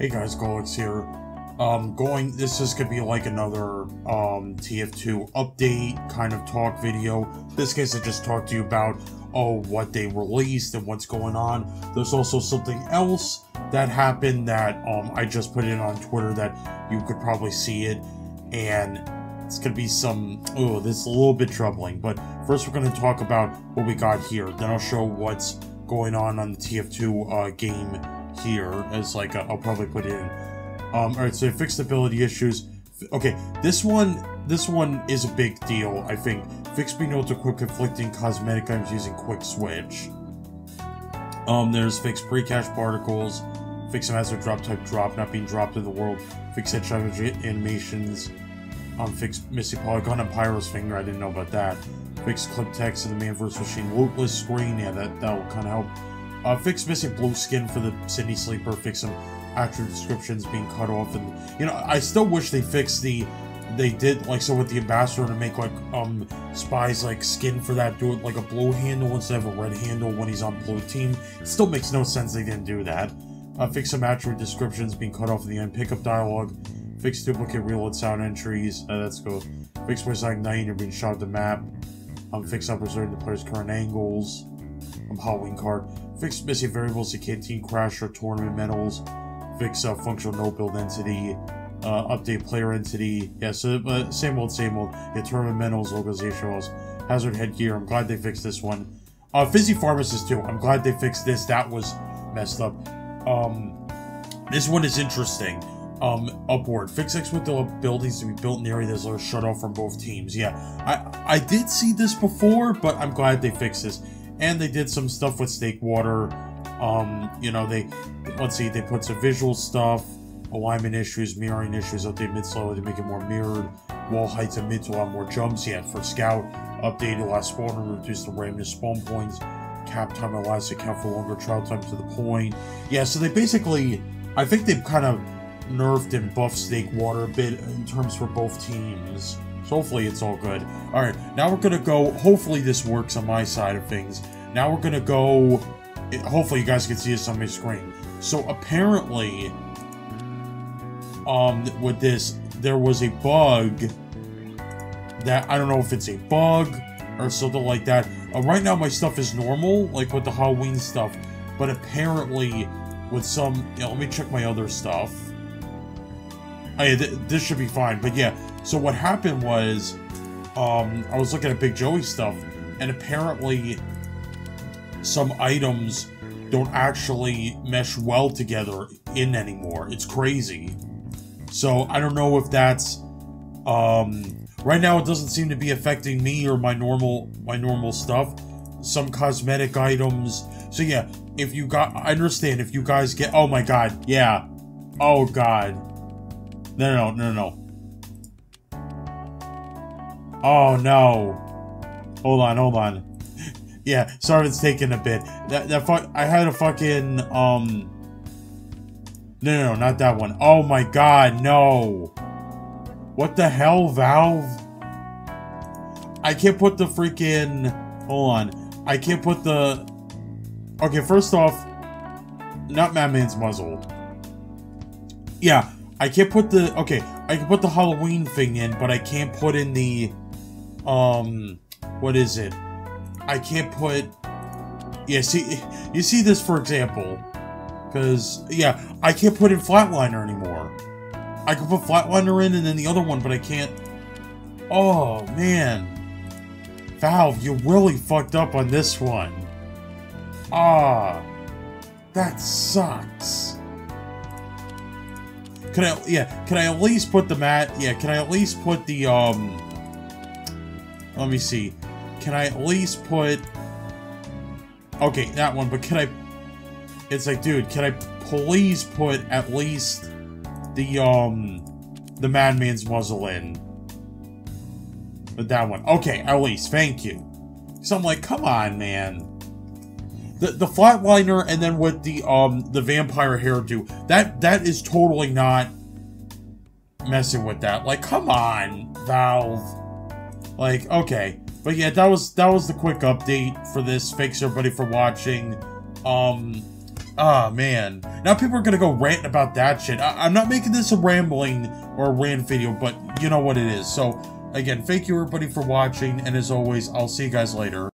Hey guys, Claylex here. Um, going, this is gonna be like another, um, TF2 update kind of talk video. This case, I just talked to you about, oh, what they released and what's going on. There's also something else that happened that, um, I just put in on Twitter that you could probably see it. And it's gonna be some, oh, this is a little bit troubling. But first, we're gonna talk about what we got here. Then I'll show what's going on on the TF2, uh, game here as like i will probably put in. Um, all right, so fixed ability issues. Okay, this one, this one is a big deal. I think fix being able to equip conflicting cosmetic items using quick switch. Um, there's fixed pre-cache particles. Fix some hazard drop type drop not being dropped in the world. Fix headshot animations. Um, fix Misty Polygon and Pyro's finger. I didn't know about that. Fix clip text in the man vs machine lootless screen. Yeah, that that will kind of help. Uh, fix missing blue skin for the Sydney Sleeper. Fix some attribute descriptions being cut off. And, you know, I still wish they fixed the... They did, like, so with the Ambassador to make, like, um, Spy's, like, skin for that, do it like a blue handle instead of a red handle when he's on blue team. It still makes no sense they didn't do that. Uh, fix some attribute descriptions being cut off in the end. Pickup dialogue. Fix duplicate reload sound entries. Uh, that's good. Fix voice igniting you're being shot at the map. Um, fix up preserving the player's current angles. Um, Halloween card. Fix missing variables to Canteen Crasher Tournament Medals. Fix uh, functional no build entity. Uh, update player entity. Yeah, so uh, same old, same old. Yeah, Tournament Medals, Organizationals, Hazard Headgear. I'm glad they fixed this one. Uh, Fizzy Pharmacist too. I'm glad they fixed this. That was messed up. Um, this one is interesting. Um, upward. Fix X with the abilities to be built in the area that's shut off from both teams. Yeah, I I did see this before, but I'm glad they fixed this and they did some stuff with Snakewater. Um, you know, they let's see, they put some visual stuff, alignment issues, mirroring issues, update mid slowly to make it more mirrored, wall heights and mid to allow more jumps. Yeah, for Scout, updated last spawn reduce the randomness spawn points, cap time allows to count for longer trial time to the point. Yeah, so they basically, I think they've kind of nerfed and buffed Snakewater a bit in terms for both teams. So hopefully it's all good. Alright, now we're gonna go, hopefully this works on my side of things. Now we're gonna go, hopefully you guys can see this on my screen. So apparently, um, with this, there was a bug that, I don't know if it's a bug or something like that. Uh, right now my stuff is normal, like with the Halloween stuff, but apparently with some, you know, let me check my other stuff. Oh, yeah, th this should be fine, but yeah, so what happened was, um, I was looking at Big Joey stuff, and apparently some items don't actually mesh well together in anymore. It's crazy. So I don't know if that's um right now it doesn't seem to be affecting me or my normal my normal stuff. Some cosmetic items. So yeah, if you got I understand if you guys get oh my god, yeah. Oh god. No no no no. Oh no. Hold on, hold on. Yeah, sorry it's taking a bit. That that fuck I had a fucking um No no no, not that one. Oh my god, no. What the hell, Valve? I can't put the freaking hold on. I can't put the Okay, first off, not Madmann's muzzle. Yeah, I can't put the okay, I can put the Halloween thing in, but I can't put in the um, what is it? I can't put, yeah, see, you see this, for example, because, yeah, I can't put in Flatliner anymore. I can put Flatliner in and then the other one, but I can't, oh, man. Valve, you really fucked up on this one. Ah, that sucks. Can I, yeah, can I at least put the mat, yeah, can I at least put the, um, let me see. Can I at least put... Okay, that one, but can I... It's like, dude, can I please put at least the, um... The Madmann's muzzle in? But that one. Okay, at least. Thank you. So I'm like, come on, man. The, the flatliner and then with the um the vampire hairdo that that is totally not messing with that like come on valve like, okay. But yeah, that was that was the quick update for this. Thanks everybody for watching. Um Ah, oh, man. Now people are gonna go rant about that shit. I I'm not making this a rambling or a rant video, but you know what it is. So, again, thank you everybody for watching, and as always, I'll see you guys later.